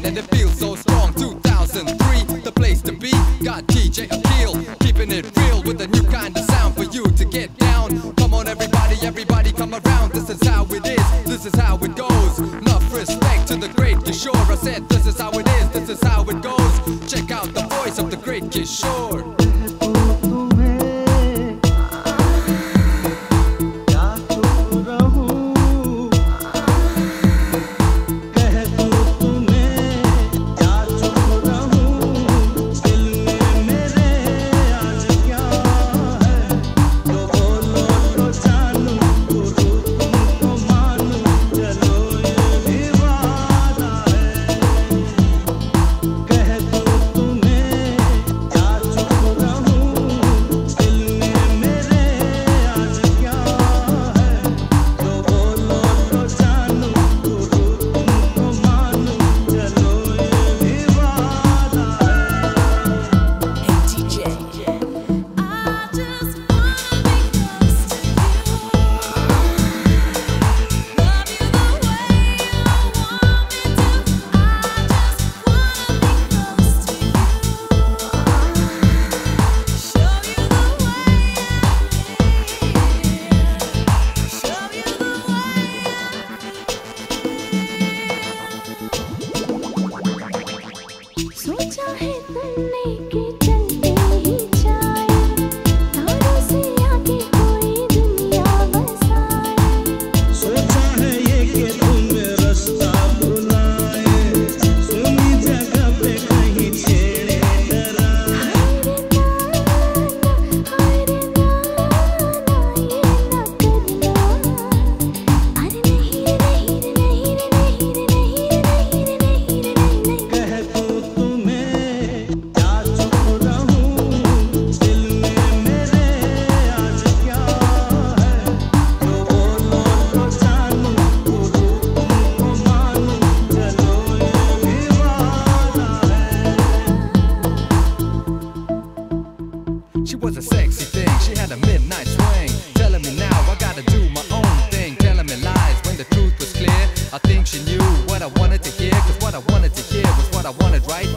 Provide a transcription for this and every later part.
mind and it feels so strong. 2003, the place to be. Got DJ Aqeel, keeping it real with a new kind of sound for you to get down. Come on, everybody, everybody, come around. This is how it is, this is how it goes. Love, respect to the great Kishore. I said, this is how it is, this is how it goes. Check out the voice of the great Kishore.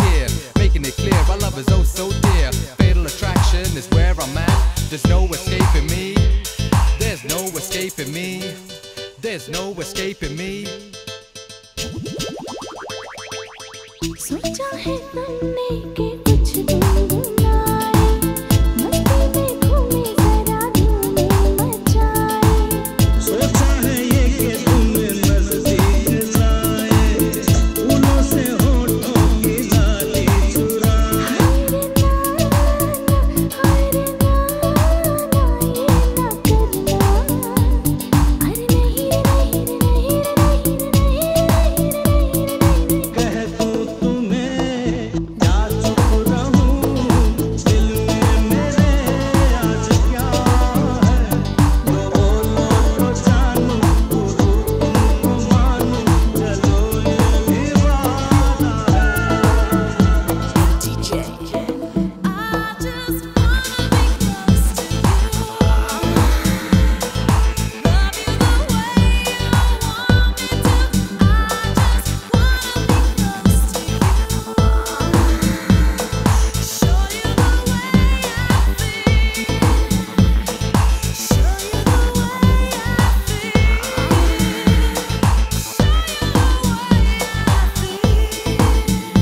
here, making it clear our love is oh so dear. Fatal attraction is where I'm at. There's no escaping me. There's no escaping me. There's no escaping me. सोचा है तन्ने के